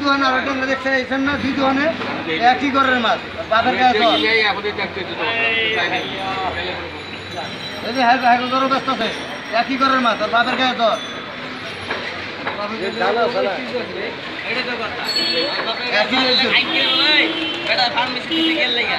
দোয়ান আর একটা দেখছে এখান না দুই দোয়ানে একই ঘরের মাছ বাপের গায়ে এই যে হ্যাঁ হ্যাঁ ঘরও ব্যস্ত আছে একই ঘরের মাছ আর বাপের গায়ে দর বেটা ফার্মেসি গেল লাগা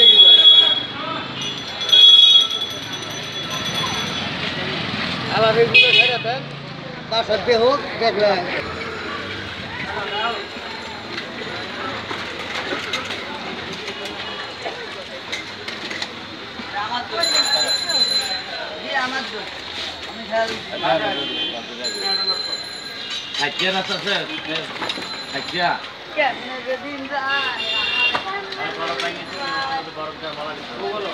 আবার এগুলো ছেড়ে দেন বাসার দেহ দেখলে খাইয়া না স্যার খাইয়া দিন বড় বড় বড় বড়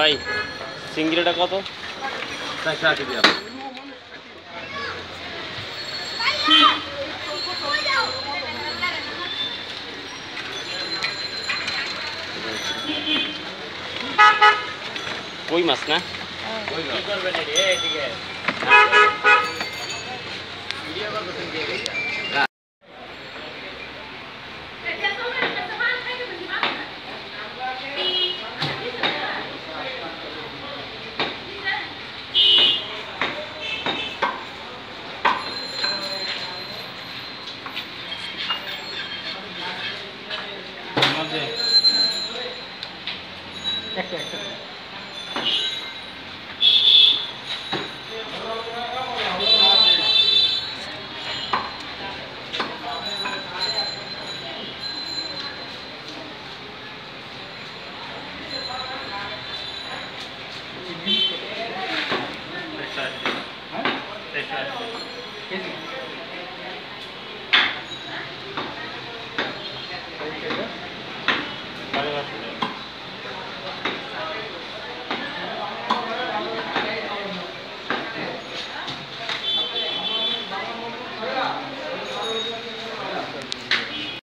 ভাই সিঙ্গেলটা কত কই মাছ না কি করবেন